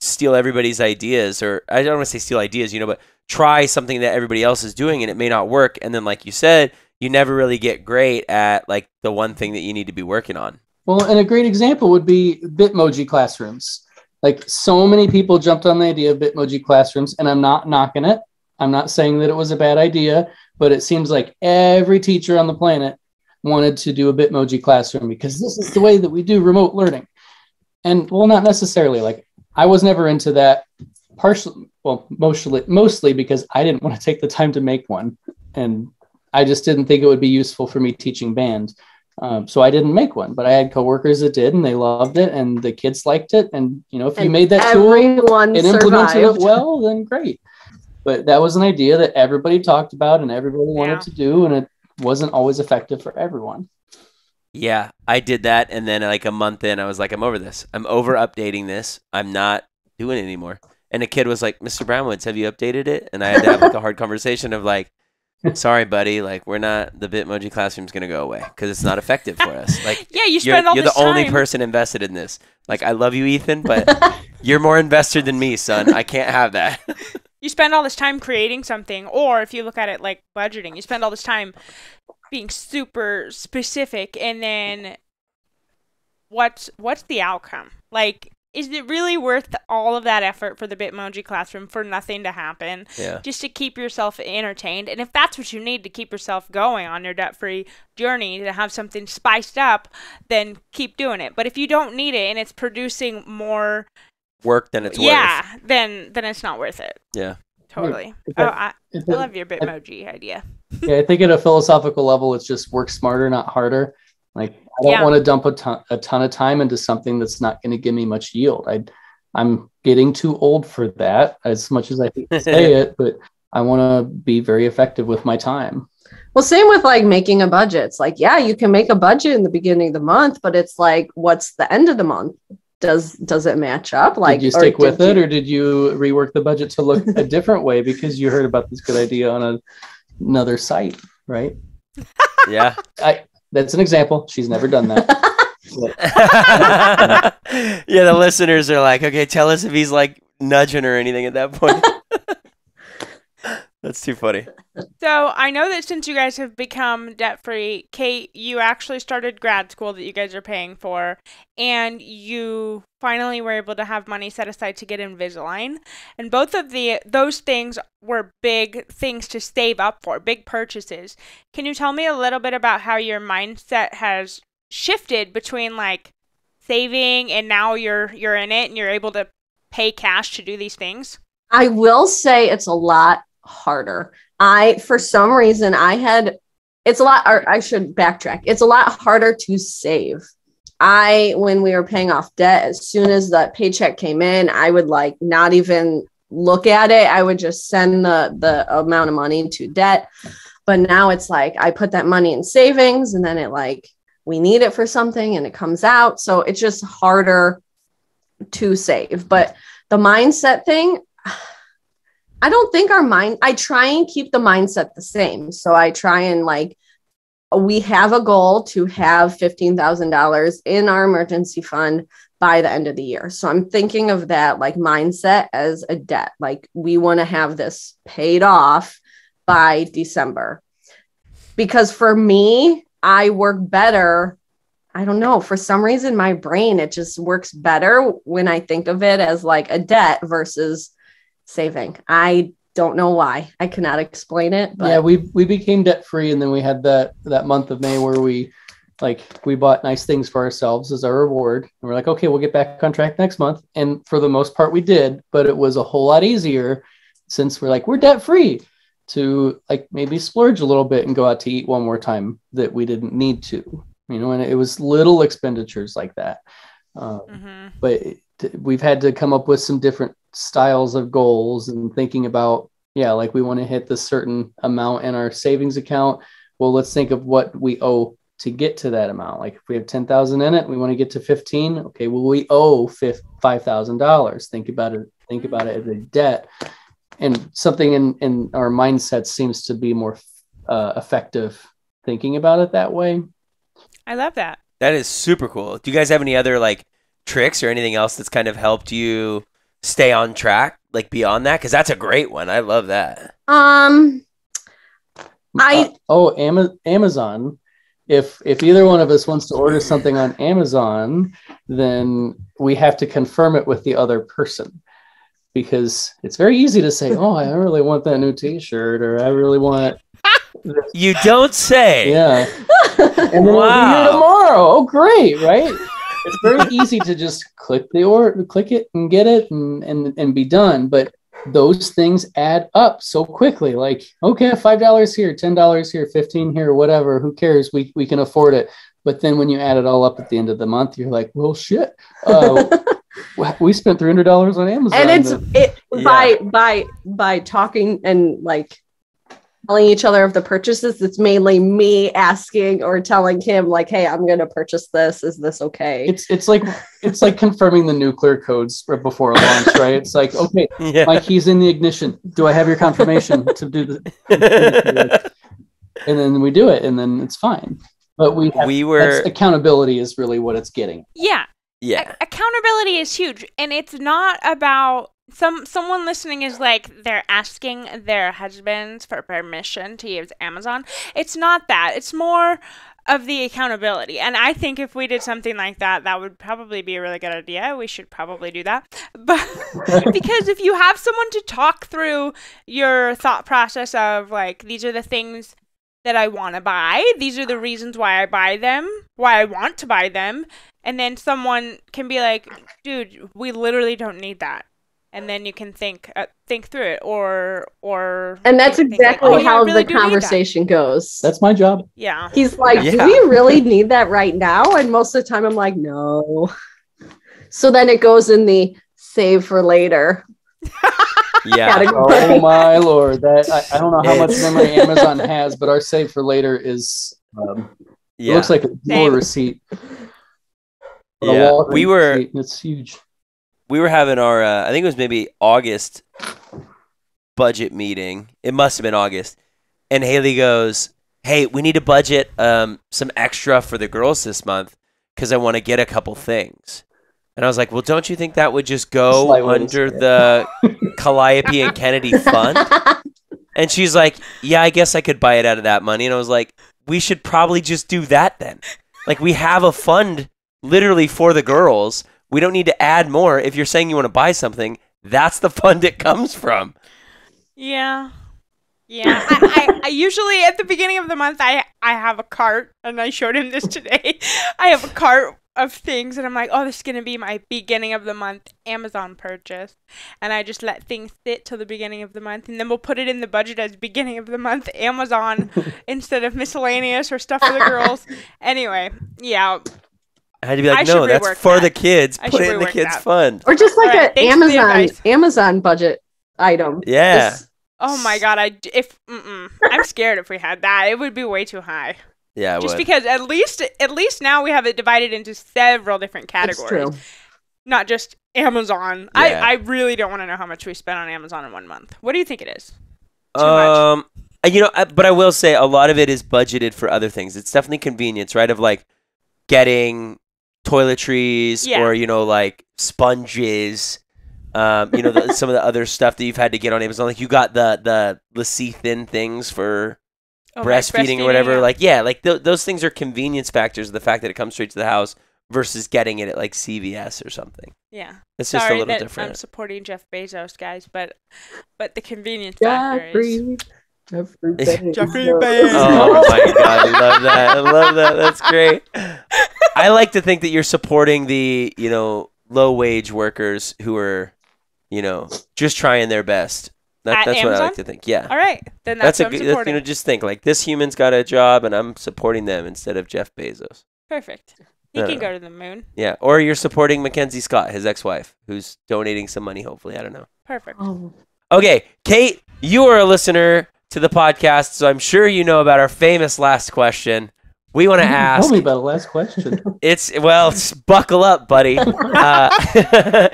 steal everybody's ideas, or I don't want to say steal ideas, you know, but try something that everybody else is doing and it may not work. And then, like you said, you never really get great at like the one thing that you need to be working on. Well, and a great example would be Bitmoji classrooms. Like so many people jumped on the idea of Bitmoji classrooms, and I'm not knocking it. I'm not saying that it was a bad idea, but it seems like every teacher on the planet wanted to do a Bitmoji classroom because this is the way that we do remote learning. And well, not necessarily. Like I was never into that. Partially, well, mostly, mostly because I didn't want to take the time to make one, and I just didn't think it would be useful for me teaching band. Um, so I didn't make one, but I had coworkers that did, and they loved it, and the kids liked it. And you know, if you made that tool everyone and implemented survived. it well, then great. But that was an idea that everybody talked about and everybody wanted Yeah. to do, and it wasn't always effective for everyone. Yeah, I did that, and then like a month in, I was like, I'm over this. I'm over updating this. I'm not doing it anymore. And a kid was like, Mr. Brownwoods, have you updated it? And I had to have like a hard conversation of like, sorry, buddy, like we're not the Bitmoji classroom's gonna go away because it's not effective for us. Like Yeah, you you're, spend all you're this the only person invested in this. Like I love you, Ethan, but you're more invested than me, son. I can't have that. you spend all this time creating something or if you look at it like budgeting you spend all this time being super specific and then what's what's the outcome like is it really worth all of that effort for the bitmoji classroom for nothing to happen yeah. just to keep yourself entertained and if that's what you need to keep yourself going on your debt-free journey to have something spiced up then keep doing it but if you don't need it and it's producing more Work than it's yeah worth. then then it's not worth it Yeah. Totally. If Oh, I, I love your Bitmoji idea. yeah, I think at a philosophical level, it's just work smarter, not harder. Like I don't Yeah. want to dump a ton, a ton of time into something that's not going to give me much yield. I, I'm getting too old for that. As much as I hate to say it, but I want to be very effective with my time. Well, same with like making a budget. It's like, yeah, you can make a budget in the beginning of the month, but it's like, what's the end of the month? Does does it match up? Like, did you stick with it, you- or did you rework the budget to look a different way because you heard about this good idea on a, another site? Right. Yeah. That's an example. She's never done that. Yeah, the listeners are like, okay, tell us if he's like nudging or anything at that point. That's too funny. So I know that since you guys have become debt free, Kate, you actually started grad school that you guys are paying for, and you finally were able to have money set aside to get Invisalign. And both of the those things were big things to save up for, big purchases. Can you tell me a little bit about how your mindset has shifted between like saving and now you're you're in it and you're able to pay cash to do these things? I will say it's a lot harder. I, for some reason, I had, it's a lot, or I should backtrack. It's a lot harder to save. I, when we were paying off debt, as soon as the paycheck came in, I would like not even look at it. I would just send the, the amount of money to debt. But now it's like I put that money in savings and then it like, we need it for something and it comes out. So it's just harder to save. But the mindset thing, I don't think our mind, I try and keep the mindset the same. So I try and like, we have a goal to have $15,000 in our emergency fund by the end of the year. So I'm thinking of that like mindset as a debt. Like we want to have this paid off by December. Because for me, I work better. I don't know, for some reason my brain it just works better when I think of it as like a debt versus saving. I don't know why. I cannot explain it. But yeah, we we became debt free, and then we had that that month of May where we like we bought nice things for ourselves as our reward, and we're like, okay, we'll get back on track next month. And for the most part, we did, but it was a whole lot easier since we're like we're debt free to like maybe splurge a little bit and go out to eat one more time that we didn't need to, you know. And it was little expenditures like that. Um, Mm-hmm. but it, we've had to come up with some different styles of goals and thinking about yeah like we want to hit this certain amount in our savings account. Well let's think of what we owe to get to that amount. Like if we have 10,000 in it we want to get to 15 okay well we owe $5,000 think about it think about it as a debt. And something in in our mindset seems to be more uh, effective thinking about it that way. I love that. That is super cool. Do you guys have any other like tricks or anything else that's kind of helped you stay on track, like beyond that? Because that's a great one. I love that. um I- Uh, oh Ama- Amazon. If if either one of us wants to order something on Amazon, then we have to confirm it with the other person because it's very easy to say, "Oh, I really want that new T-shirt," or "I really want." You don't say. Yeah, and then it'll be Wow. here tomorrow. Oh, great, right? It's very easy to just click the order, click it, and get it, and and and be done. But those things add up so quickly. Like, okay, five dollars here, ten dollars here, fifteen here, whatever. Who cares? We we can afford it. But then when you add it all up at the end of the month, you're like, well, shit. Uh, we spent three hundred dollars on Amazon. and it's that- it Yeah. by by by talking and like telling each other of the purchases it's mainly me asking or telling him like hey i'm gonna purchase this is this okay it's it's like it's like confirming the nuclear codes right before a launch, right? It's like, okay, Yeah. my key's in the ignition. Do I have your confirmation to do the? And then we do it, and then it's fine. But we have, we were. that's, accountability is really what it's getting. Yeah. Yeah. A- accountability is huge and it's not about some someone listening is like they're asking their husbands for permission to use Amazon. It's not that. It's more of the accountability. And I think if we did something like that, that would probably be a really good idea. We should probably do that. But because if you have someone to talk through your thought process of like these are the things that I want to buy, these are the reasons why I buy them, why I want to buy them, and then someone can be like, "Dude, we literally don't need that." And then you can think uh, think through it or or and that's think- think like, exactly "Oh, yeah, how really the do that." conversation goes That's my job. Yeah. he's like do Yeah. we really need that right now and most of the time i'm like no so then it goes in the save for later Yeah. category. Oh my lord! That I, I don't know how much memory Amazon has, but our save for later is um, it Yeah. looks like a receipt. Yeah. We were receipt. It's huge. We were having our uh, I think it was maybe August budget meeting. It must have been August. And Haley goes, "Hey, we need to budget um, some extra for the girls this month because I want to get a couple things." And I was like, "Well, don't you think that would just go Slight way to under the Calliope and Kennedy fund?" And she's like, "Yeah, I guess I could buy it out of that money." And I was like, "We should probably just do that then. Like we have a fund literally for the girls. We don't need to add more. If you're saying you want to buy something, that's the fund it comes from." Yeah. Yeah. I, I, I usually at the beginning of the month I I have a cart and I showed him this today. I have a cart of things and I'm like, oh, this is gonna be my beginning of the month Amazon purchase, and I just let things sit till the beginning of the month, and then we'll put it in the budget as beginning of the month Amazon instead of miscellaneous or stuff for the girls. Anyway, yeah, I had to be like, I "No, that's for that. the kids. I Put it in the kids' that. fund." or just like Alright, an thanks for the Amazon. Amazon budget item. Yeah. Just- Oh my god, I d- if mm-mm. I'm scared if we had that, it would be way too high. Yeah, I Just would. because at least at least now we have it divided into several different categories, true. not just Amazon. Yeah. I I really don't want to know how much we spent on Amazon in one month. What do you think it is? Too um, uh, you know, I, but I will say a lot of it is budgeted for other things. It's definitely convenience, right? Of like getting toiletries Yeah. or you know like sponges. Um, you know, the, some of the other stuff that you've had to get on Amazon, like you got the the lecithin things for Oh, like breastfeeding or whatever. yeah. Like, yeah, like th- those things are convenience factors. The fact that it comes straight to the house versus getting it at like CVS or something. yeah. It's just a little that I'm different. supporting Jeff Bezos, guys, but but the convenience factor is Jeffrey. Jeffrey Bezos. Jeffrey Bezos. Oh my god, I love that. I love that. That's great. I like to think that you're supporting the, you know, low wage workers who are, you know, just trying their best. That, At that's what I like to think. Yeah. all right. Then That's, that's, a what I'm good, that's, supporting. you know, just think like this human's got a job and I'm supporting them instead of Jeff Bezos. Perfect. He No, can no. go to the moon. Yeah. Or you're supporting Mackenzie Scott, his ex-wife, who's donating some money. Hopefully, I don't know. Perfect. Oh, Okay, Kate, you are a listener to the podcast, so I'm sure you know about our famous last question. We want to ask. Tell me about the last question. It's well, s- buckle up, buddy. Uh,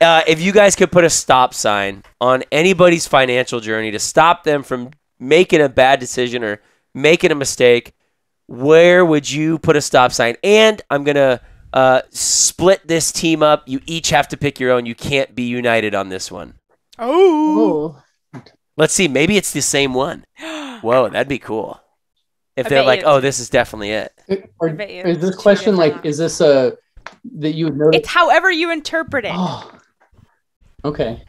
uh, if you guys could put a stop sign on anybody's financial journey to stop them from making a bad decision or making a mistake, where would you put a stop sign? And I'm gonna uh, split this team up. You each have to pick your own. You can't be united on this one. Oh. Let's see. Maybe it's the same one. Whoa, that'd be cool. If I they're like, you oh, this is definitely it. Or, I is it's this question like, is this a that you would notice? It's however you interpret it, Oh, okay.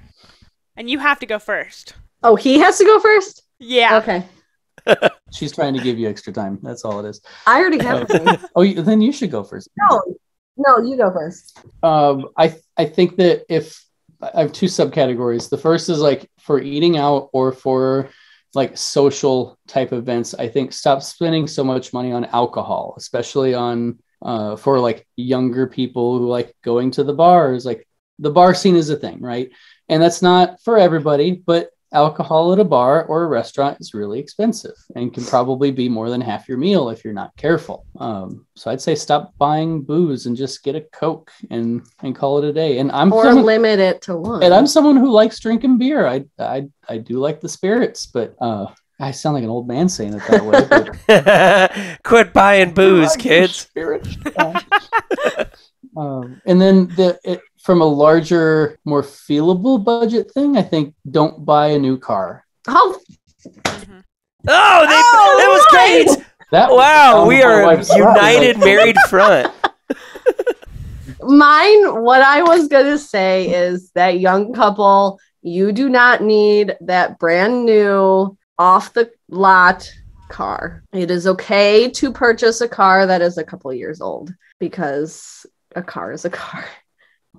and you have to go first. Oh, he has to go first? Yeah. Okay. She's trying to give you extra time. That's all it is. I already have one. Oh, you, then you should go first. No. No, you go first. Um, I I think that if I have two subcategories. The first is like for eating out or for like social type events. I think stop spending so much money on alcohol, especially on uh, for like younger people who like going to the bars. Like the bar scene is a thing, right? And that's not for everybody, but alcohol at a bar or a restaurant is really expensive and can probably be more than half your meal if you're not careful. Um, so I'd say stop buying booze and just get a Coke and and call it a day. And I'm Or someone, limit it to one. and I'm someone who likes drinking beer. I I I do like the spirits, but uh, I sound like an old man saying it that way. But Quit buying booze, kids. Spirits. um, and then the it, from a larger, more feelable budget thing, I think don't buy a new car. oh, Mhm. Oh, they, Oh, that was right. great. That Wow, was we are wife's side. united, married front. mine, what I was going to say is that young couple, you do not need that brand new off the lot car. It is okay to purchase a car that is a couple years old because a car is a car.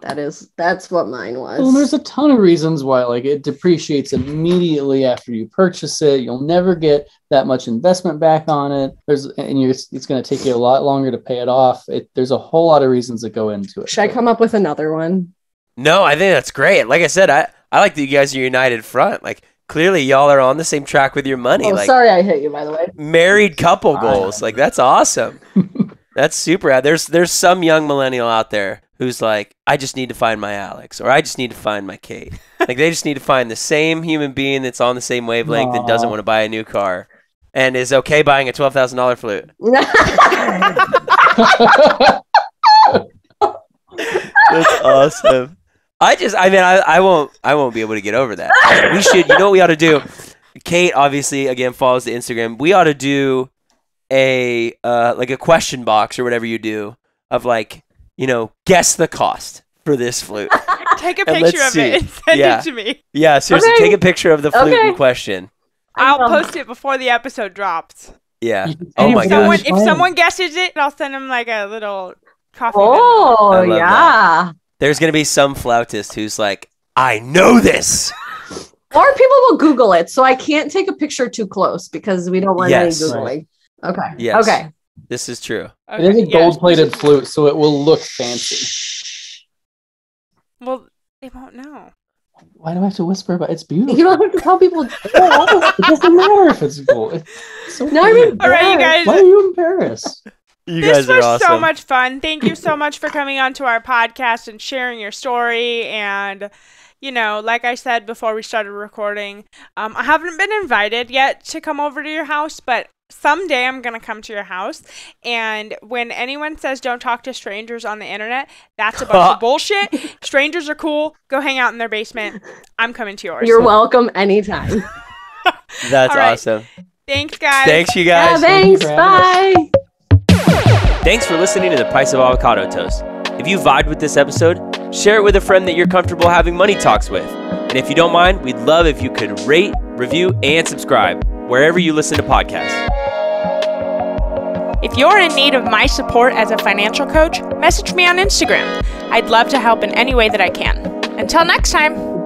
That is that's what mine was. Well, there's a ton of reasons why like it depreciates immediately after you purchase it. You'll never get that much investment back on it. There's and you're, it's going to take you a lot longer to pay it off. It, there's a whole lot of reasons that go into it. Should I come up with another one? No, I think that's great. Like I said, I, I like that you guys are united front. Like clearly y'all are on the same track with your money. Oh, like sorry I hit you by the way. married couple goals. Like that's awesome. that's super. There's there's some young millennial out there who's like, I just need to find my Alex or I just need to find my Kate. like they just need to find the same human being that's on the same wavelength and doesn't want to buy a new car. and is okay buying a twelve thousand dollar flute. That's awesome. I just, I mean, I, I won't, I won't be able to get over that. We should, you know, what we ought to do. Kate obviously again follows the Instagram. We ought to do a uh, like a question box or whatever you do of like, you know, guess the cost for this flute. Take a And picture let's of it and send Yeah. it to me. Yeah, seriously, Okay. take a picture of the flute Okay. in question. I'll post it before the episode drops. Yeah. Oh my it gosh. If someone guesses it, I'll send them like a little coffee. Oh I love yeah. There's gonna be some flautist who's like, I know this. Or people will Google it, so I can't take a picture too close because we don't want Yes. any googling. Okay. Yes. Okay. This is true. It is a gold-plated flute, so it will look fancy. Well, they won't know. Why do I have to whisper about it's beautiful? You don't have to tell people. it doesn't matter if it's gold. It's so No, I mean- All right, you guys. Why are you in Paris? You this guys are was awesome. so much fun. Thank you so much for coming on to our podcast and sharing your story. And, you know, like I said before we started recording, um, I haven't been invited yet to come over to your house, but someday I'm going to come to your house. And when anyone says don't talk to strangers on the internet, that's a bunch of bullshit. Strangers are cool. Go hang out in their basement. I'm coming to yours. You're welcome anytime. That's All right. awesome. Thanks, guys. Thanks, you Yeah, guys. thank you thanks. for Bye. Thanks for listening to the Price of Avocado Toast. If you vibed with this episode, share it with a friend that you're comfortable having money talks with. And if you don't mind, we'd love if you could rate, review, and subscribe wherever you listen to podcasts. If you're in need of my support as a financial coach, message me on Instagram. I'd love to help in any way that I can. Until next time.